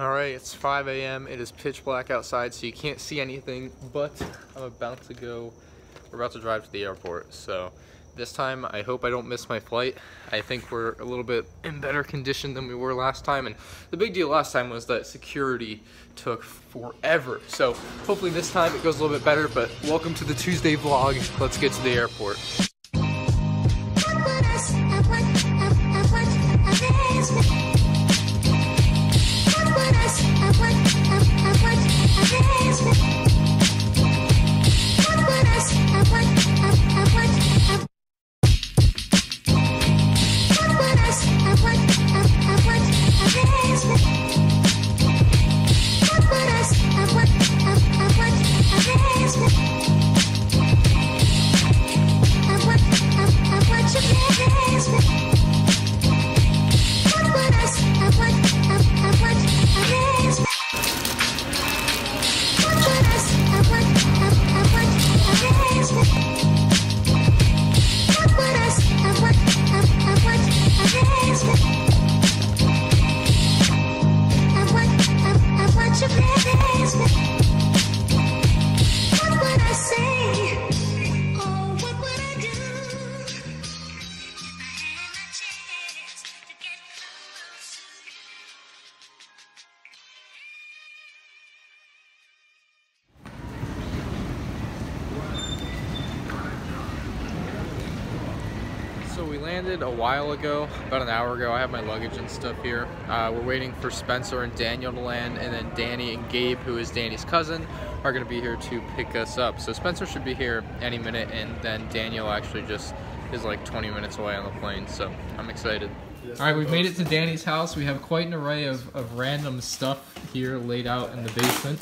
All right, it's 5 a.m. It is pitch black outside, so you can't see anything, but I'm about to go, we're about to drive to the airport. So this time, I hope I don't miss my flight. I think we're a little bit in better condition than we were last time. And the big deal last time was that security took forever. So hopefully this time it goes a little bit better, but welcome to the Tuesday vlog. Let's get to the airport. We landed a while ago, about an hour ago. I have my luggage and stuff here. Uh, we're waiting for Spencer and Daniel to land, and then Danny and Gabe, who is Danny's cousin, are going to be here to pick us up. So Spencer should be here any minute, and then Daniel actually just is like 20 minutes away on the plane, so I'm excited. All right, we've made it to Danny's house. We have quite an array of, of random stuff here laid out in the basement.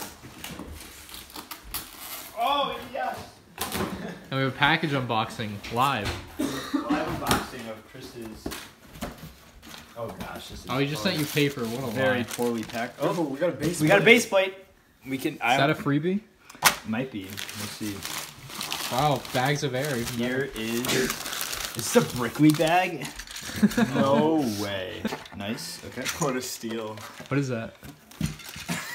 Oh, yes! And we have a package unboxing live. Live unboxing of Chris's. Oh gosh, this is. Oh, he just sent you paper. What a very lie. poorly packed. Oh, we got a base. we got a base plate. We can. Is I that a freebie? might be. Let's see. Wow, bags of air. even better. Here is. Is this a Brickley bag? no way. Nice. Okay. What a steal. What is that?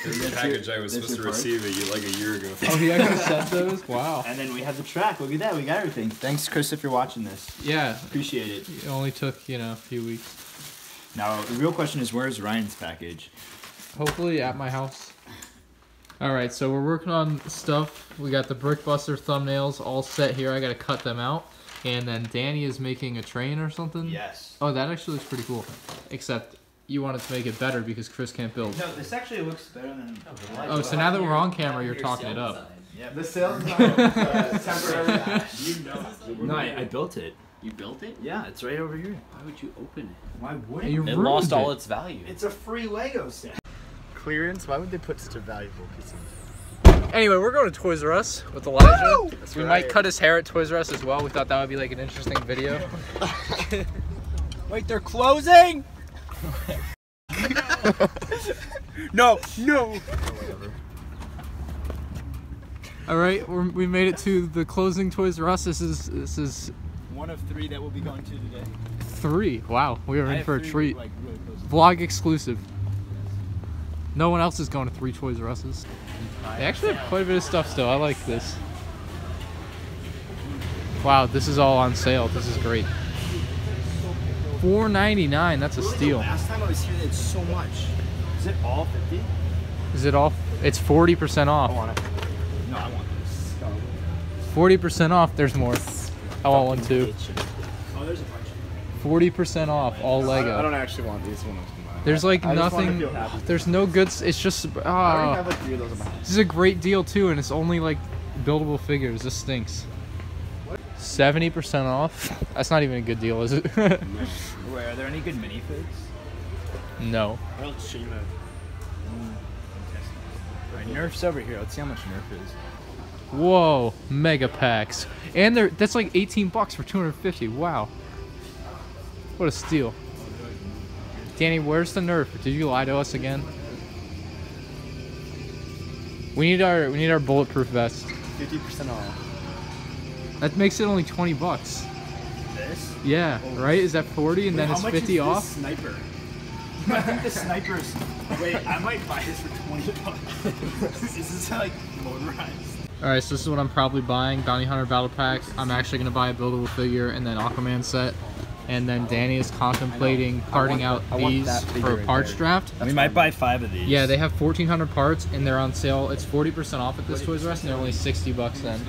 This is the package your- I was supposed to part? receive it you like a year ago. Oh, he actually sent those? Wow. And then we have the track. Look at that. We got everything. Thanks, Chris, if you're watching this. Yeah, Appreciate it. it only took, you know, a few weeks. Now the real question is, where's Ryan's package? Hopefully at my house. Alright, so we're working on stuff. We got the Brickbuster thumbnails all set here. I gotta cut them out. And then Danny is making a train or something. Yes. Oh, that actually looks pretty cool. Except you wanted to make it better because Chris can't build. No, this actually looks better than. Oh, so now that we're on camera, you're talking it up. Yep. The sales is uh, temporary. You know. No, I, I built it. You built it? Yeah, it's right over here. Why would you open it? Why wouldn't You It ruined lost all its value. It's a free Lego set. Clearance? Why would they put such a valuable piece of Anyway, we're going to Toys R Us with Elijah. That's we right. might cut his hair at Toys R Us as well. We thought that would be like an interesting video. Wait, they're closing? no, no. Oh, all right, we're, we made it to the closing Toys R Us. This is this is One of three that we'll be going to today. three. Wow, we are I in for a treat. Like, really. Vlog exclusive. No one else is going to three Toys R Us's. They actually have quite a bit of stuff still. I like this. Wow, this is all on sale. This is great. $4.99. That's a steal. Last time I was here, it's so much. Is it all 50? Is it off? It's 40% off. I want it. No, I want this. 40% off. There's more. I want one too. Oh, there's a bunch. 40% off. All Lego. I don't actually want these ones. There's like I nothing. There's no goods. It's just. I ah. have like three of those in my house. this is a great deal too, and it's only like buildable figures. This stinks. 70% off. That's not even a good deal, is it? Wait, are there any good mini minifigs? no. I'll stream it. Alright, Nerf's over here. Let's see how much Nerf is. Whoa, mega packs, and they're that's like 18 bucks for 250. Wow. What a steal. Danny, where's the Nerf? Did you lie to us again? We need our we need our bulletproof vest. 50% off. That makes it only 20 bucks. This? Yeah, right? Is that 40 and then Wait, it's how much 50 is off? This sniper. I think the snipers. Wait, I might buy this for twenty bucks. This is like motorized? Alright, so this is what I'm probably buying. Bounty Hunter Battle Pack. I'm actually going to buy a buildable figure and then Aquaman set. And then um, Danny is contemplating parting out I these for a right parts there. draft. we might buy five of these. Yeah, they have 1,400 parts and they're on sale. It's 40% off at this Toys R Us and they're only 60 bucks then.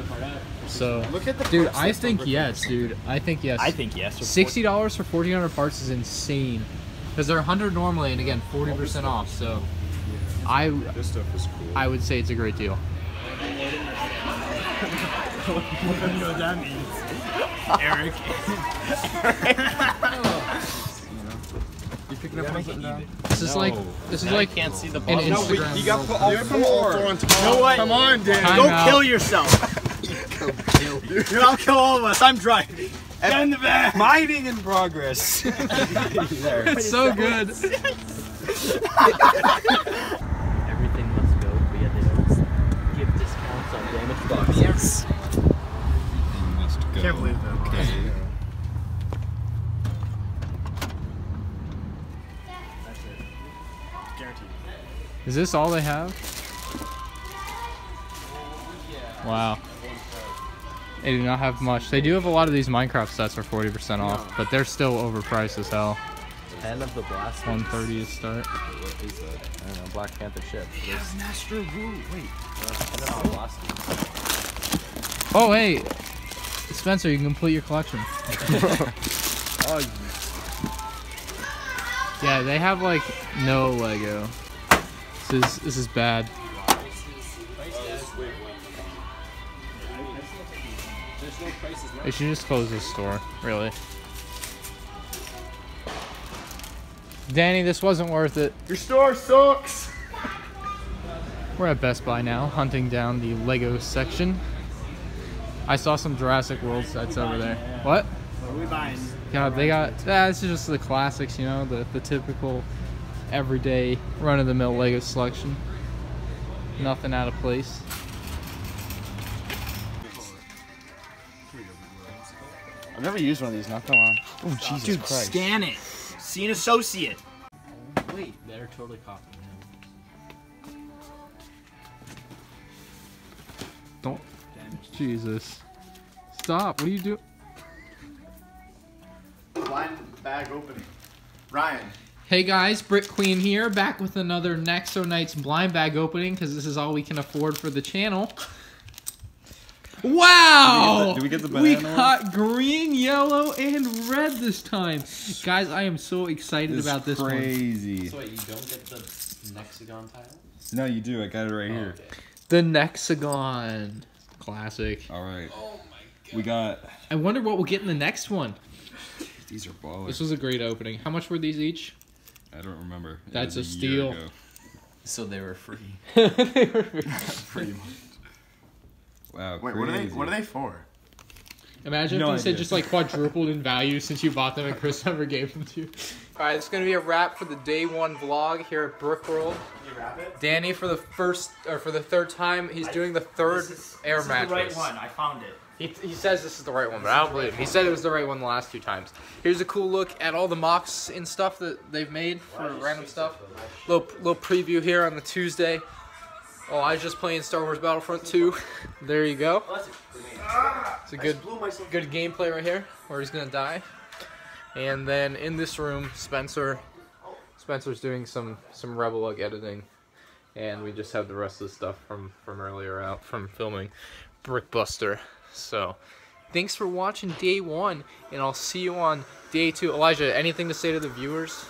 So, Look at the dude, I think yes, dude. I think yes. I think yes. or Sixty dollars for fourteen hundred parts is insane, because they're hundred normally, and again forty percent off. So, I This stuff is cool. I would say it's a great deal. You know what that means? Eric. You picking up on something down? This is like this is like can't see the an bottom. No, we, Instagram. you got to put all four. You know what? Come on, Dan. Time Go out. kill yourself. I'll kill all of us. I'm driving. Get in the back. Mining in progress. It's so good. Everything must go via the give discounts on damaged boxes. must go. Can't believe that. Okay. Guaranteed. Is this all they have? Wow. They do not have much. They do have a lot of these Minecraft sets for 40% off, but they're still overpriced as hell. Ten of the blast. 130 to start. What is that? I don't know. Black Panther ship. There's Master Wu. Wait. ten blast. Oh, hey! Spencer, you can complete your collection. Oh, Yeah, they have like no Lego. This is this is bad. They should just close this store, really. Danny, this wasn't worth it. Your store sucks. We're at Best Buy now, hunting down the Lego section. I saw some Jurassic World sets over there. What? What are we buying? God, they got. Ah, this is just the classics, you know, the the typical, everyday run of the mill Lego selection. Nothing out of place. I've never used one of these, not gonna lie. Oh, Jesus Dude, Christ. scan it. See an associate. Wait, they're totally copying him. Don't. Jesus. Stop. What are you doing? Blind bag opening. Ryan. Hey guys, Brick Queen here, back with another Nexo Knights blind bag opening because this is all we can afford for the channel. Wow! Did we get the- we We get the banana got green, yellow, and red this time. Guys, I am so excited It's about this one. crazy. So wait, you don't get the Nexagon tile? No, you do. I got it right Oh, here. okay. The Nexagon. Classic. All right. Oh my god. We got. I wonder what we'll get in the next one. These are ballers. This was a great opening. How much were these each? I don't remember. It That's was a steal. ago. So they were free. Pretty much. Wow. Wait, what are they? What are they for? Imagine No if these had just like quadrupled in value since you bought them and Chris never gave them to you. Alright, it's gonna be a wrap for the day one vlog here at Brickworld. You wrap it? Danny for the first or for the third time, he's doing the third air this mattress. Is the right one. I found it. He, he says this is the right one, but I don't believe him. He said it was the right one the last two times. Here's a cool look at all the MOCs and stuff that they've made for random stuff. Little little preview here on the Tuesday. Oh, I was just playing Star Wars Battlefront 2. there you go. It's a good good gameplay right here, where he's gonna die. And then in this room, Spencer Spencer's doing some some Rebel Lug editing. And we just have the rest of the stuff from from earlier out from filming Brickbuster. So, thanks for watching day one, and I'll see you on day two. Elijah, anything to say to the viewers?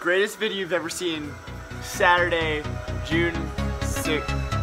Greatest video you've ever seen. Saturday, June 6th.